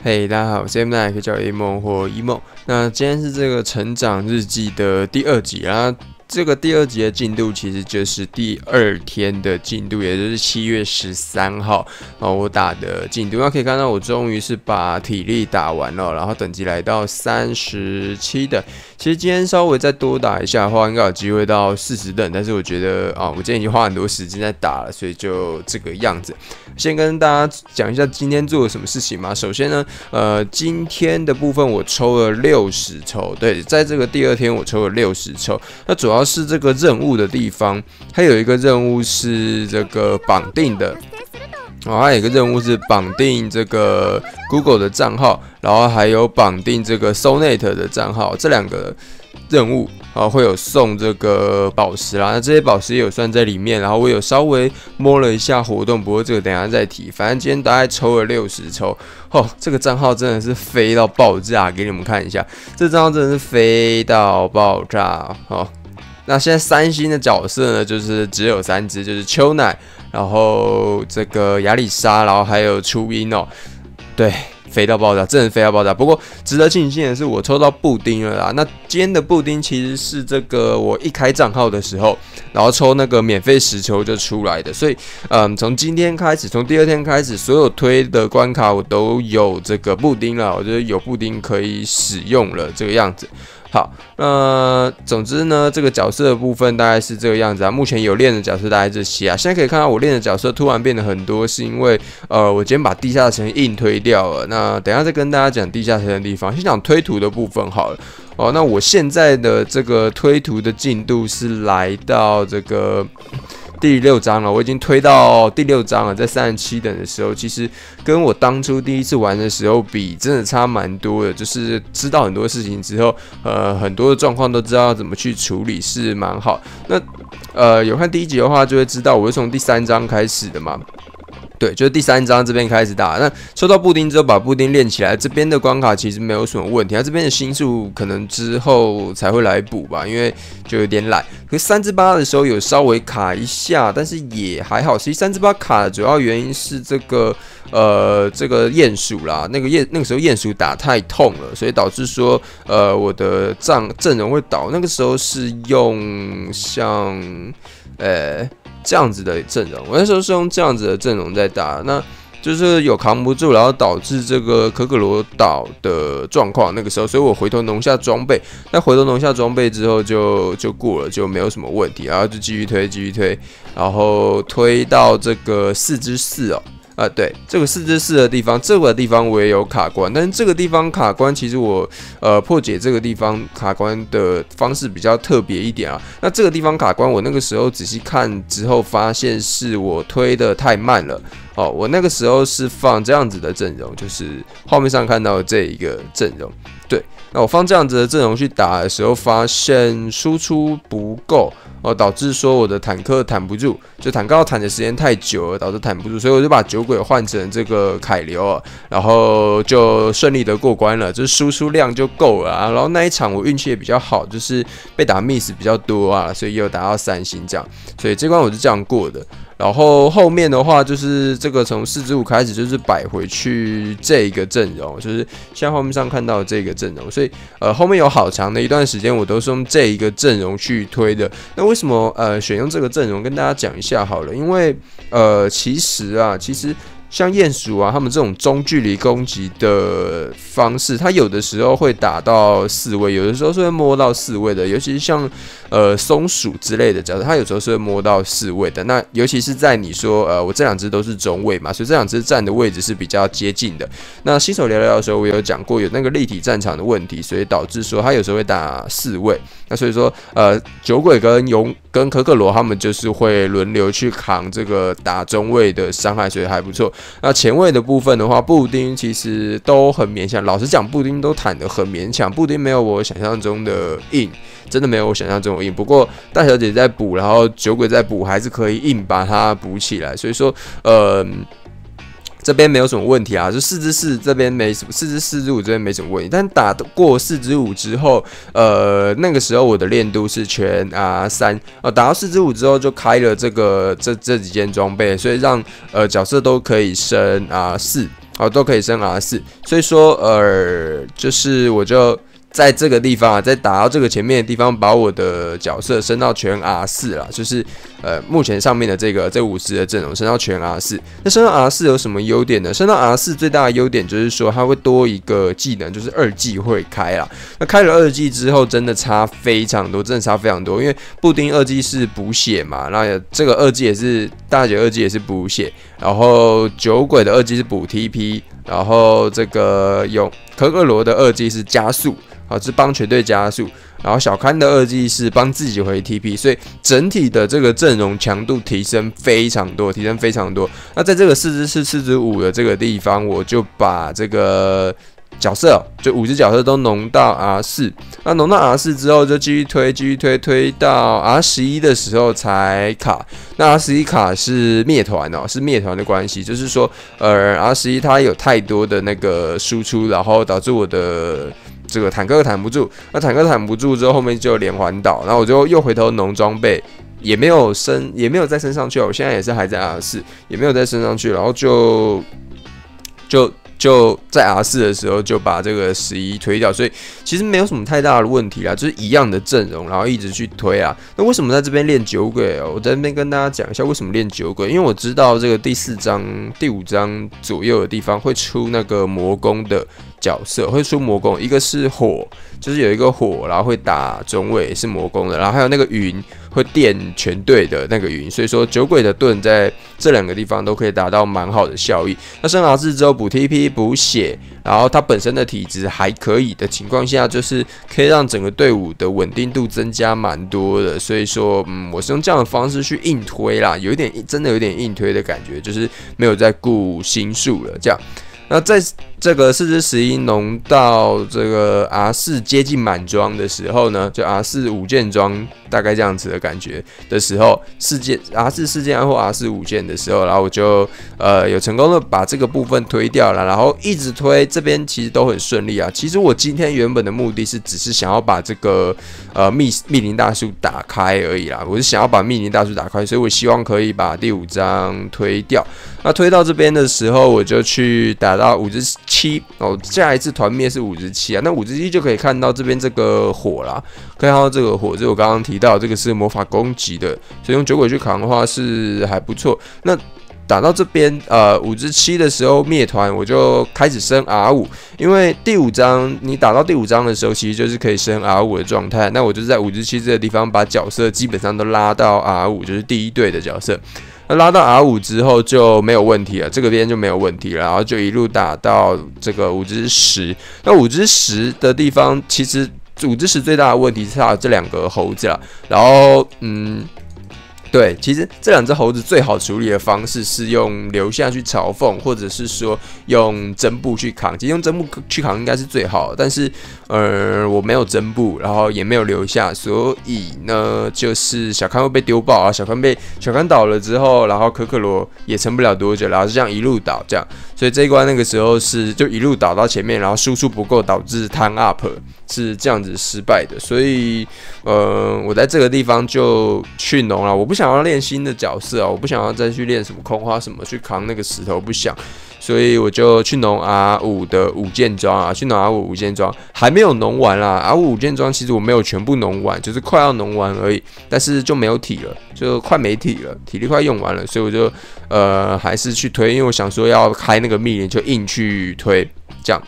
嘿，大家好，我是 M 奈，可以叫我一梦或一梦。那今天是这个成长日记的第二集啊。这个第二集的进度其实就是第二天的进度，也就是七月十三号啊，我打的进度。那可以看到，我终于是把体力打完了，然后等级来到三十七的。其实今天稍微再多打一下的话，应该有机会到四十等。但是我觉得啊，我今天已经花很多时间在打了，所以就这个样子。先跟大家讲一下今天做了什么事情嘛。首先呢，呃，今天的部分我抽了六十抽，对，在这个第二天我抽了六十抽。那主要。是这个任务的地方，它有一个任务是这个绑定的，哦，还有一个任务是绑定这个 Google 的账号，然后还有绑定这个 Sonnet 的账号，这两个任务啊会有送这个宝石啦，那这些宝石也有算在里面，然后我有稍微摸了一下活动，不过这个等下再提，反正今天大概抽了六十抽，哦，这个账号真的是飞到爆炸，给你们看一下，这账号真的是飞到爆炸，哦。那现在三星的角色呢，就是只有三只，就是秋乃，然后这个亚里莎，然后还有初音哦，对，飞到爆炸，真的飞到爆炸。不过值得庆幸的是，我抽到布丁了啦。那今天的布丁其实是这个我一开账号的时候，然后抽那个免费石球就出来的。所以，嗯，从今天开始，从第二天开始，所有推的关卡我都有这个布丁了。我觉得有布丁可以使用了，这个样子。好，那总之呢，这个角色的部分大概是这个样子啊。目前有练的角色大概这些啊。现在可以看到我练的角色突然变得很多，是因为呃，我今天把地下城硬推掉了。那等下再跟大家讲地下城的地方，先讲推图的部分好了。哦，那我现在的这个推图的进度是来到这个。第六章了，我已经推到第六章了，在三十七等的时候，其实跟我当初第一次玩的时候比，真的差蛮多的。就是知道很多事情之后，呃，很多的状况都知道怎么去处理，是蛮好。那呃，有看第一集的话，就会知道我是从第三章开始的嘛。对，就是第三章这边开始打。那抽到布丁之后，把布丁练起来，这边的关卡其实没有什么问题。它这边的星数可能之后才会来补吧，因为就有点懒。可三至八的时候有稍微卡一下，但是也还好。其实三至八卡的主要原因是这个呃这个鼹鼠啦，那个鼹那个时候鼹鼠打太痛了，所以导致说呃我的仗阵容会倒。那个时候是用像呃。这样子的阵容，我那时候是用这样子的阵容在打，那就是有扛不住，然后导致这个可可罗岛的状况。那个时候，所以我回头弄下装备，那回头弄下装备之后就就过了，就没有什么问题，然后就继续推，继续推，然后推到这个四之四哦。啊，对，这个四之四的地方，这个地方我也有卡关，但是这个地方卡关，其实我呃破解这个地方卡关的方式比较特别一点啊。那这个地方卡关，我那个时候仔细看之后，发现是我推的太慢了。哦，我那个时候是放这样子的阵容，就是画面上看到这一个阵容。对，那我放这样子的阵容去打的时候，发现输出不够。哦，导致说我的坦克坦不住，就坦克要坦的时间太久了，导致坦不住，所以我就把酒鬼换成这个凯流，然后就顺利的过关了，就是输出量就够了啊。然后那一场我运气也比较好，就是被打 miss 比较多啊，所以又打到三星这样，所以这关我是这样过的。然后后面的话就是这个从四支五开始就是摆回去这一个阵容，就是像画面上看到这个阵容，所以呃后面有好长的一段时间我都是用这一个阵容去推的。那为什么呃选用这个阵容？跟大家讲一下好了，因为呃其实啊其实。像鼹鼠啊，他们这种中距离攻击的方式，它有的时候会打到四位，有的时候是会摸到四位的。尤其是像呃松鼠之类的角色，它有时候是会摸到四位的。那尤其是在你说呃我这两只都是中位嘛，所以这两只站的位置是比较接近的。那新手聊聊的时候，我有讲过有那个立体战场的问题，所以导致说它有时候会打四位。那所以说呃酒鬼跟勇跟可可罗他们就是会轮流去扛这个打中位的伤害，所以还不错。那前卫的部分的话，布丁其实都很勉强。老实讲，布丁都坦的很勉强，布丁没有我想象中的硬，真的没有我想象中硬。不过大小姐在补，然后酒鬼在补，还是可以硬把它补起来。所以说，呃。这边没有什么问题啊，就四之四这边没什么，四之四之五这边没什么问题。但打过四之五之后，呃，那个时候我的练度是全啊三，呃，打到四之五之后就开了这个这这几件装备，所以让呃角色都可以升啊四。啊都可以升 R 四。所以说，呃，就是我就。在这个地方啊，在打到这个前面的地方，把我的角色升到全 R 四了，就是呃目前上面的这个这五十的阵容升到全 R 四。那升到 R 四有什么优点呢？升到 R 四最大的优点就是说它会多一个技能，就是二技会开啊。那开了二技之后，真的差非常多，真的差非常多。因为布丁二技是补血嘛，那这个二技也是大姐二技也是补血，然后酒鬼的二技是补 TP，然后这个有可可罗的二技是加速。好，是帮全队加速，然后小康的二技是帮自己回 TP，所以整体的这个阵容强度提升非常多，提升非常多。那在这个四支四、四支五的这个地方，我就把这个角色，就五只角色都浓到 R 四。那浓到 R 四之后，就继续推，继续推，推到 R 十一的时候才卡。那 R 十一卡是灭团哦，是灭团的关系，就是说，呃，R 十一它有太多的那个输出，然后导致我的。这个坦克坦不住，那坦克坦不住之后，后面就连环倒，然后我就又回头弄装备，也没有升，也没有再升上去，我现在也是还在 R 四，也没有再升上去，然后就就。就在 R 四的时候就把这个十一推掉，所以其实没有什么太大的问题啦，就是一样的阵容，然后一直去推啊。那为什么在这边练酒鬼哦？我在那边跟大家讲一下为什么练酒鬼，因为我知道这个第四章、第五章左右的地方会出那个魔攻的角色，会出魔攻，一个是火，就是有一个火，然后会打中位是魔攻的，然后还有那个云。会电全队的那个云，所以说酒鬼的盾在这两个地方都可以达到蛮好的效益。那升 R 四之后补 TP 补血，然后它本身的体质还可以的情况下，就是可以让整个队伍的稳定度增加蛮多的。所以说，嗯，我是用这样的方式去硬推啦，有一点真的有点硬推的感觉，就是没有在顾心术了这样。那在这个四只十一龙到这个 R 四接近满装的时候呢，就 R 四五件装大概这样子的感觉的时候，四件 R 四四件或 R 四五件的时候，然后我就呃有成功的把这个部分推掉了，然后一直推这边其实都很顺利啊。其实我今天原本的目的是只是想要把这个呃密密林大树打开而已啦，我是想要把密林大树打开，所以我希望可以把第五张推掉。那推到这边的时候，我就去打到五只七哦，下一次团灭是五十七啊，那五十七就可以看到这边这个火啦，可以看到这个火，就我刚刚提到这个是魔法攻击的，所以用酒鬼去扛的话是还不错。那打到这边呃五之七的时候灭团，我就开始升 R 五，因为第五章你打到第五章的时候，其实就是可以升 R 五的状态。那我就在五之七这个地方把角色基本上都拉到 R 五，就是第一队的角色。那拉到 R 五之后就没有问题了，这个边就没有问题了，然后就一路打到这个五之十。那五之十的地方，其实五之十最大的问题是它这两个猴子啊，然后嗯。对，其实这两只猴子最好处理的方式是用留下去嘲讽，或者是说用针布去扛。其实用针布去扛应该是最好，但是呃我没有针布，然后也没有留下，所以呢就是小康会被丢爆啊。小康被小康倒了之后，然后可可罗也撑不了多久，然后就这样一路倒这样。所以这一关那个时候是就一路倒到前面，然后输出不够导致摊 up 是这样子失败的。所以呃我在这个地方就去农了，我不。想要练新的角色啊！我不想要再去练什么空花什么去扛那个石头，不想，所以我就去弄 R 五的五件装啊，去弄 R 五五件装，还没有弄完啦。R 五五件装其实我没有全部弄完，就是快要弄完而已，但是就没有体了，就快没体了，体力快用完了，所以我就呃还是去推，因为我想说要开那个密林，就硬去推，这样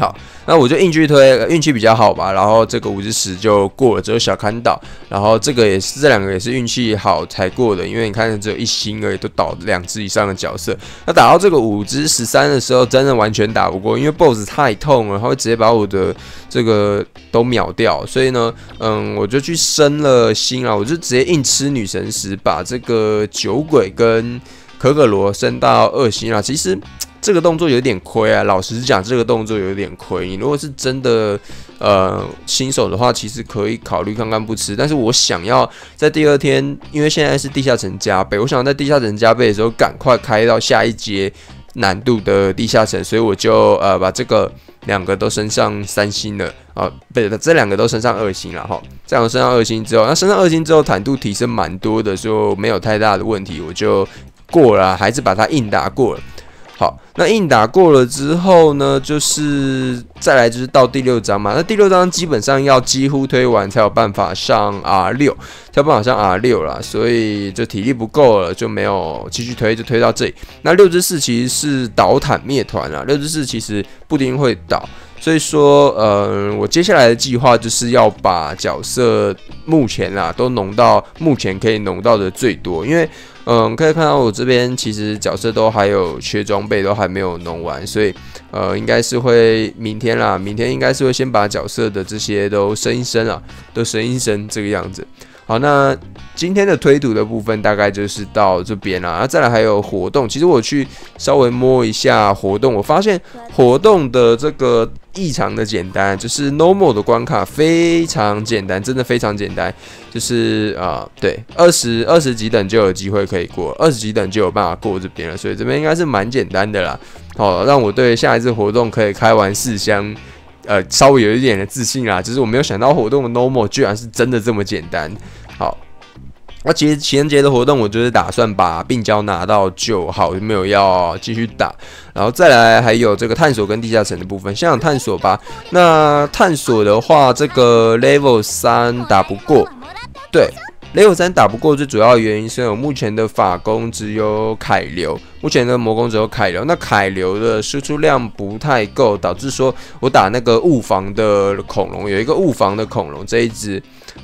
好。那我就硬去推，运气比较好吧。然后这个五十十就过了，只有小看岛。然后这个也是这两个也是运气好才过的，因为你看只有一星而已，都倒两只以上的角色。那打到这个五只十三的时候，真的完全打不过，因为 BOSS 太痛了，他会直接把我的这个都秒掉。所以呢，嗯，我就去升了星啊，我就直接硬吃女神石，把这个酒鬼跟可可罗升到二星啊。其实。这个动作有点亏啊！老实讲，这个动作有点亏。你如果是真的呃新手的话，其实可以考虑看看不吃。但是我想要在第二天，因为现在是地下城加倍，我想在地下城加倍的时候赶快开到下一阶难度的地下城，所以我就呃把这个两个都升上三星了啊，不对，这两个都升上二星了哈。这样升上二星之后，那升上二星之后，坦度提升蛮多的，就没有太大的问题，我就过了，还是把它硬打过了。好，那硬打过了之后呢，就是再来就是到第六章嘛。那第六章基本上要几乎推完才有办法上 R 六，才有办法上 R 六啦，所以就体力不够了，就没有继续推，就推到这里。那六之四其实是倒坦灭团啊，六之四其实不一定会倒，所以说，呃，我接下来的计划就是要把角色目前啊都弄到目前可以弄到的最多，因为。嗯，可以看到我这边其实角色都还有缺装备，都还没有弄完，所以呃，应该是会明天啦，明天应该是会先把角色的这些都升一升啊，都升一升这个样子。好，那今天的推图的部分大概就是到这边啦。那再来还有活动，其实我去稍微摸一下活动，我发现活动的这个异常的简单，就是 normal 的关卡非常简单，真的非常简单，就是啊，对，二十二十几等就有机会可以过，二十几等就有办法过这边了，所以这边应该是蛮简单的啦。好，让我对下一次活动可以开完四箱。呃，稍微有一点的自信啦，只是我没有想到活动的 normal 居然是真的这么简单。那其实情人节的活动，我就是打算把病娇拿到就好，就没有要继续打。然后再来还有这个探索跟地下城的部分，先讲探索吧。那探索的话，这个 level 三打不过，对。level 三打不过，最主要的原因是我目前的法攻只有凯流，目前的魔攻只有凯流，那凯流的输出量不太够，导致说我打那个物防的恐龙，有一个物防的恐龙，这一只，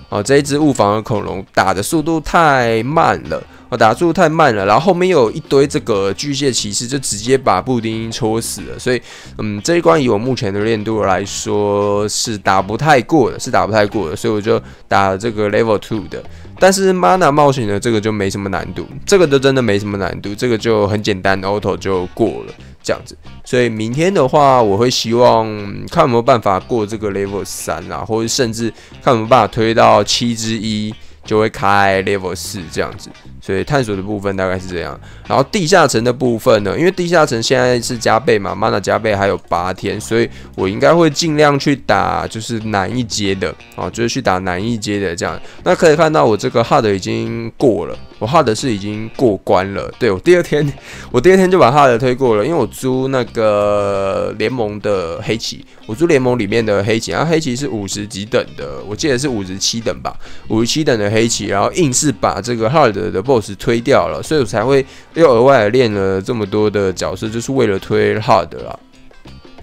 哦，这一只物防的恐龙打的速度太慢了，哦，打速度太慢了，然后后面又有一堆这个巨蟹骑士，就直接把布丁戳死了，所以，嗯，这一关以我目前的练度来说是打不太过的，是打不太过的，所以我就打了这个 level two 的。但是 mana 冒险的这个就没什么难度，这个就真的没什么难度，这个就很简单，auto 就过了这样子。所以明天的话，我会希望看有没有办法过这个 level 三啊，或者甚至看有没有办法推到七之一。就会开 level 四这样子，所以探索的部分大概是这样。然后地下城的部分呢，因为地下城现在是加倍嘛，mana 加倍还有八天，所以我应该会尽量去打就是难一阶的啊，就是去打难一阶的这样。那可以看到我这个 hard 已经过了，我 hard 是已经过关了。对我第二天，我第二天就把 hard 推过了，因为我租那个联盟的黑棋，我租联盟里面的黑棋，然后黑棋是五十几等的，我记得是五十七等吧，五十七等的。黑棋，然后硬是把这个 hard 的 boss 推掉了，所以我才会又额外练了这么多的角色，就是为了推 hard 啦。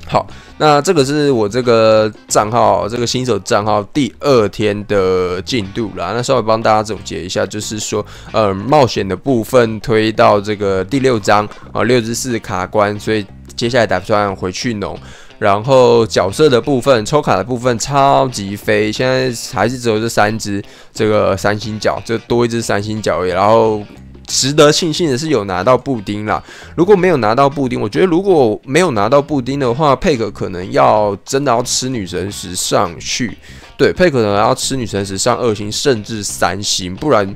好，那这个是我这个账号，这个新手账号第二天的进度啦。那稍微帮大家总结一下，就是说，呃，冒险的部分推到这个第六章啊，六十四卡关，所以接下来打算回去弄。然后角色的部分，抽卡的部分超级飞，现在还是只有这三只，这个三星角，这多一只三星角然后值得庆幸的是有拿到布丁啦。如果没有拿到布丁，我觉得如果没有拿到布丁的话，佩克可能要真的要吃女神石上去。对，佩克可能要吃女神石上二星甚至三星，不然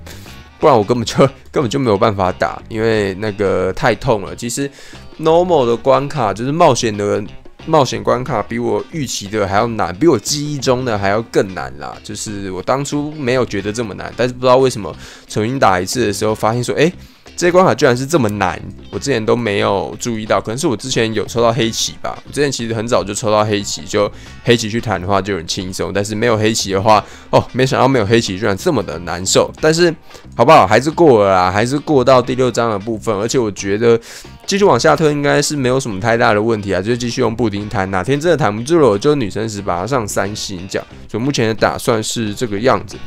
不然我根本就 根本就没有办法打，因为那个太痛了。其实 normal 的关卡就是冒险的。冒险关卡比我预期的还要难，比我记忆中的还要更难啦。就是我当初没有觉得这么难，但是不知道为什么重新打一次的时候，发现说，哎。这些关卡居然是这么难，我之前都没有注意到，可能是我之前有抽到黑棋吧。我之前其实很早就抽到黑棋，就黑棋去弹的话就很轻松，但是没有黑棋的话，哦，没想到没有黑棋居然这么的难受。但是好不好，还是过了啦，还是过到第六章的部分。而且我觉得继续往下推应该是没有什么太大的问题啊，就继续用布丁弹，哪天真的弹不住了，我就女神石把它上三星这样。所以目前的打算是这个样子。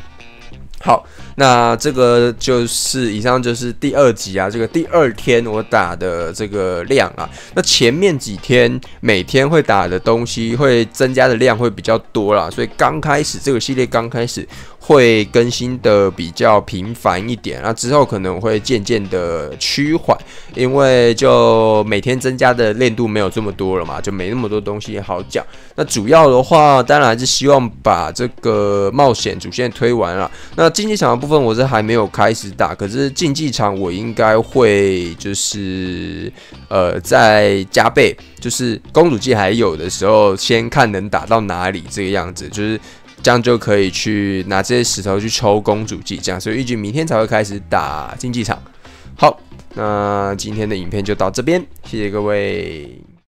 好，那这个就是以上就是第二集啊，这个第二天我打的这个量啊，那前面几天每天会打的东西会增加的量会比较多啦，所以刚开始这个系列刚开始。会更新的比较频繁一点，那之后可能会渐渐的趋缓，因为就每天增加的练度没有这么多了嘛，就没那么多东西好讲。那主要的话，当然还是希望把这个冒险主线推完了。那竞技场的部分我是还没有开始打，可是竞技场我应该会就是呃在加倍，就是公主季还有的时候，先看能打到哪里这个样子，就是。这样就可以去拿这些石头去抽公主技，这样，所以预计明天才会开始打竞技场。好，那今天的影片就到这边，谢谢各位。